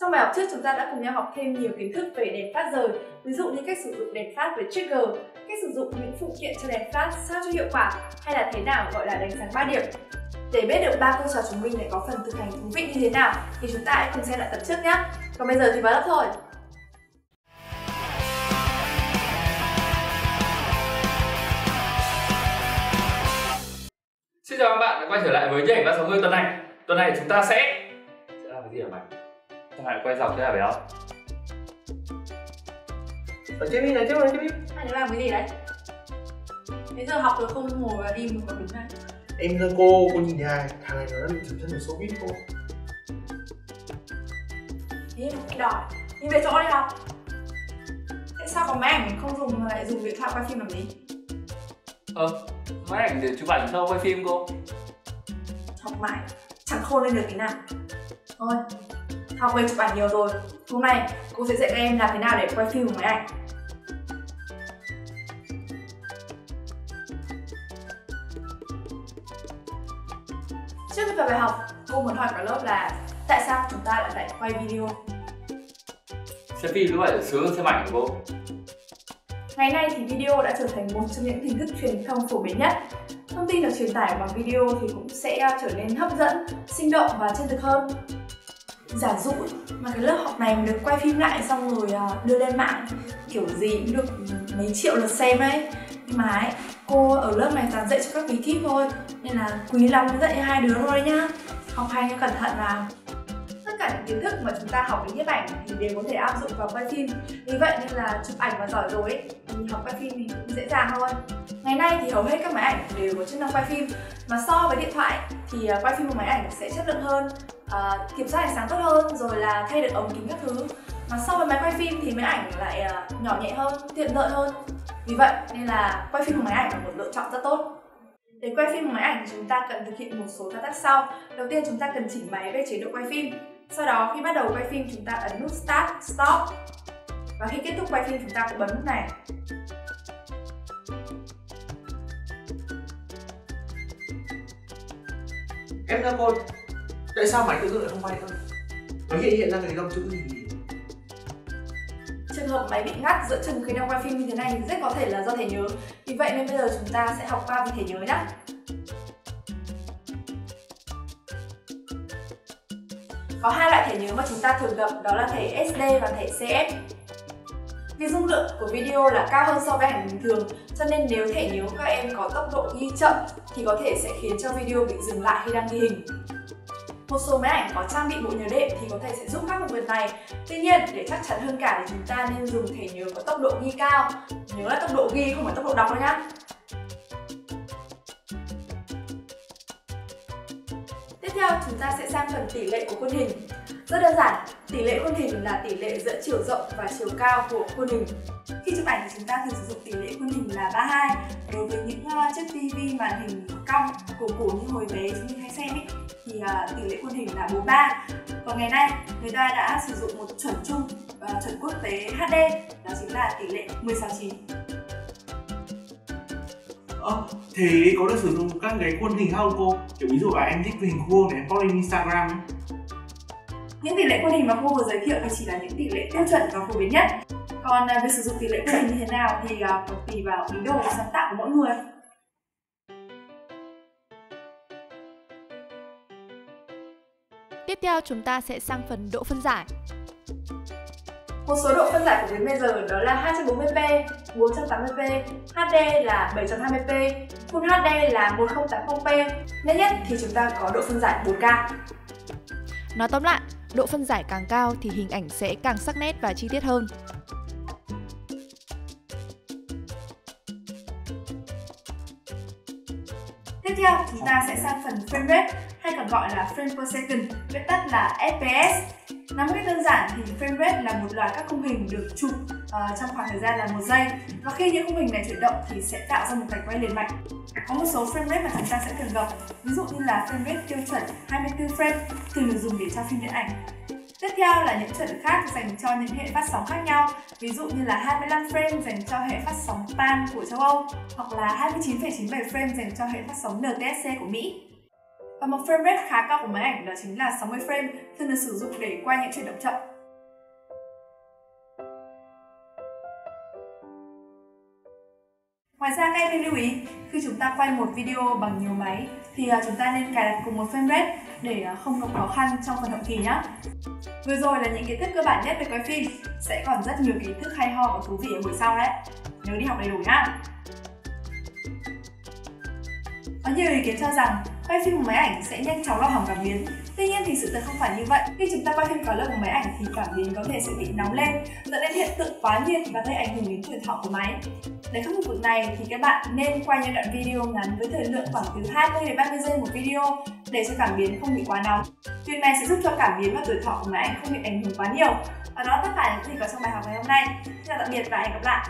Trong bài học trước chúng ta đã cùng nhau học thêm nhiều kiến thức về đèn flash rời, ví dụ như cách sử dụng đèn flash với trigger, cách sử dụng những phụ kiện cho đèn flash sao cho hiệu quả hay là thế nào gọi là đánh sáng 3 điểm. Để biết được ba câu trò chúng mình lại có phần thực hành thú vị như thế nào thì chúng ta hãy cùng xem lại tập trước nhé. Còn bây giờ thì vào lớp thôi. Xin chào các bạn đã quay trở lại với nhảy 360 tuần này. Tuần này chúng ta sẽ sẽ làm cái gì hả bạn? Tuần này quay dọc thế hả béo? Nói tiếp đi, nói tiếp, nói tiếp đi. Hai đứa làm cái gì đấy? Bây giờ học rồi không ngồi và đi một còn đứng này. Em thưa cô, cô nhìn này, thằng này nó bị chụp chân ở showbiz cô Thế mà cái đòi, đi về chỗ đi học. Tại sao có máy ảnh không dùng mà lại dùng điện thoại quay phim làm gì? Ờ, máy ảnh để chụp ảnh sau quay phim cô. học mãi chẳng khôn lên được thế nào thôi học về chụp ảnh nhiều rồi hôm nay cô sẽ dạy các em làm thế nào để quay phim máy ảnh trước khi vào bài học cô muốn hỏi cả lớp là tại sao chúng ta lại phải quay video Xem phim lúc phải sướng xem ảnh của cô. Ngày nay thì video đã trở thành một trong những hình thức truyền thông phổ biến nhất. Thông tin được truyền tải bằng video thì cũng sẽ trở nên hấp dẫn, sinh động và chân thực hơn. Giả dụ mà cái lớp học này được quay phim lại xong rồi à, đưa lên mạng kiểu gì cũng được mấy triệu lượt xem ấy. Nhưng mà ấy, cô ở lớp này toàn dạy cho các bí kíp thôi nên là quý lắm dạy hai đứa thôi nhá. Học hành cẩn thận vào tất cả những kiến thức mà chúng ta học về nhiếp ảnh thì đều có thể áp dụng vào quay phim. Vì vậy nên là chụp ảnh mà giỏi rồi ấy, thì học quay phim thì cũng dễ dàng thôi ngày nay thì hầu hết các máy ảnh đều có chức năng quay phim. Mà so với điện thoại thì à, quay phim bằng máy ảnh sẽ chất lượng hơn uh, kiểm soát ánh sáng tốt hơn rồi là thay được ống kính các thứ. Mà so với máy quay phim thì máy ảnh lại uh, nhỏ nhẹ hơn tiện lợi hơn. Vì vậy nên là quay phim bằng máy ảnh là một lựa chọn rất tốt. Để quay phim bằng máy ảnh thì chúng ta cần thực hiện một số thao tác sau. Đầu tiên chúng ta cần chỉnh máy về chế độ quay phim. Sau đó khi bắt đầu quay phim chúng ta ấn nút Start, Stop. Và khi kết thúc quay phim chúng ta cũng bấm nút này. Em ra cô, tại sao máy tự dưng lại không quay cơ? Nó hiện hiện ra cái dòng chữ gì? Trường hợp máy bị ngắt giữa chừng khi đang quay phim như thế này rất có thể là do thẻ nhớ Vì vậy nên bây giờ chúng ta sẽ học qua về thẻ nhớ nhé Có hai loại thẻ nhớ mà chúng ta thường gặp đó là thẻ SD và thẻ CF vì dung lượng của video là cao hơn so với ảnh bình thường cho nên nếu thẻ nhớ của các em có tốc độ ghi chậm thì có thể sẽ khiến cho video bị dừng lại khi đang ghi hình. Một số máy ảnh có trang bị bộ nhớ đệm thì có thể sẽ giúp khắc phục việc này. Tuy nhiên, để chắc chắn hơn cả thì chúng ta nên dùng thẻ nhớ có tốc độ ghi cao. Nhớ là tốc độ ghi không phải tốc độ đọc đâu nhá. Tiếp theo, chúng ta sẽ sang phần tỷ lệ của khuôn hình. Rất đơn giản, tỷ lệ khuôn hình là tỷ lệ giữa chiều rộng và chiều cao của khuôn hình. Khi chụp ảnh thì chúng ta thường sử dụng tỷ lệ khuôn hình là 32 Đối với những uh, chiếc tivi màn hình cong, cổ cổ như hồi bé chúng mình hay xem ấy, thì uh, tỷ lệ khuôn hình là 43 Còn ngày nay, người ta đã sử dụng một chuẩn chung, uh, chuẩn quốc tế HD, đó chính là tỷ lệ 169 Ờ, thế có được sử dụng các cái khuôn hình không cô? Kiểu ví dụ là em thích hình khuôn để em post lên Instagram ấy. Những tỷ lệ khuôn hình mà cô vừa giới thiệu thì chỉ là những tỷ lệ tiêu chuẩn và phổ biến nhất. Còn à, việc sử dụng tỷ lệ khuôn hình như thế nào thì à, còn tùy vào ý đồ và sáng tạo của mỗi người. Tiếp theo chúng ta sẽ sang phần độ phân giải. Một số độ phân giải phổ biến bây giờ đó là 240p, 480p, HD là 720p, Full HD là 1080p. Nhất nhất thì chúng ta có độ phân giải 4K. Nói tóm lại, độ phân giải càng cao thì hình ảnh sẽ càng sắc nét và chi tiết hơn. Tiếp theo, chúng ta sẽ sang phần frame rate còn gọi là frame per second, viết tắt là FPS. Nói một cách đơn giản thì frame rate là một loạt các khung hình được chụp uh, trong khoảng thời gian là một giây và khi những khung hình này chuyển động thì sẽ tạo ra một cảnh quay liền mạch. Có một số frame rate mà chúng ta sẽ thường gặp, ví dụ như là frame rate tiêu chuẩn 24 frame thường được dùng để cho phim điện ảnh. Tiếp theo là những chuẩn khác dành cho những hệ phát sóng khác nhau, ví dụ như là 25 frame dành cho hệ phát sóng PAN của châu Âu hoặc là 29,97 frame dành cho hệ phát sóng NTSC của Mỹ. Và một frame rate khá cao của máy ảnh đó chính là 60 frame, thường được sử dụng để quay những chuyển động chậm. Ngoài ra các em nên lưu ý khi chúng ta quay một video bằng nhiều máy thì à, chúng ta nên cài đặt cùng một frame rate để à, không gặp khó khăn trong phần hậu kỳ nhé. Vừa rồi là những kiến thức cơ bản nhất về quay phim, sẽ còn rất nhiều kiến thức hay ho và thú vị ở buổi sau đấy. Nhớ đi học đầy đủ nhá. Có nhiều ý kiến cho rằng quay phim bằng máy ảnh sẽ nhanh chóng làm hỏng cảm biến. Tuy nhiên thì sự thật không phải như vậy. Khi chúng ta quay phim có lớp bằng máy ảnh thì cảm biến có thể sẽ bị nóng lên, dẫn đến hiện tượng quá nhiệt và gây ảnh hưởng đến tuổi thọ của máy. Để khắc phục việc này thì các bạn nên quay những đoạn video ngắn với thời lượng khoảng từ 20 đến 30 giây một video để cho cảm biến không bị quá nóng. Việc này sẽ giúp cho cảm biến và tuổi thọ của máy ảnh không bị ảnh hưởng quá nhiều. Và đó tất cả những gì có trong bài học ngày hôm nay. Xin chào tạm biệt và hẹn gặp lại.